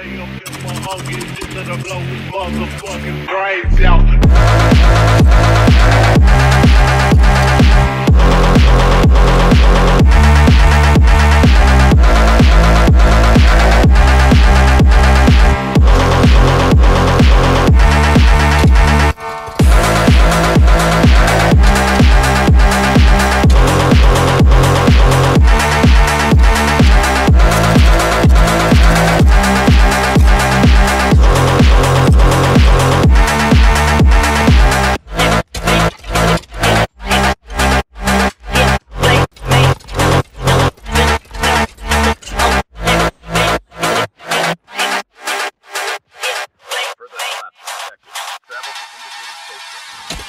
Lay up in my hunger, just let her blow his motherfucking brains out. Station.